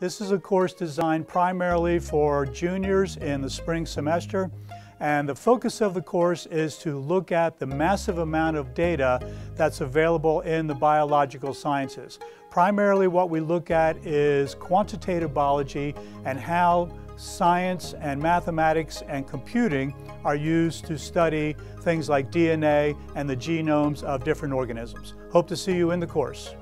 This is a course designed primarily for juniors in the spring semester. And the focus of the course is to look at the massive amount of data that's available in the biological sciences. Primarily what we look at is quantitative biology and how science and mathematics and computing are used to study things like DNA and the genomes of different organisms. Hope to see you in the course.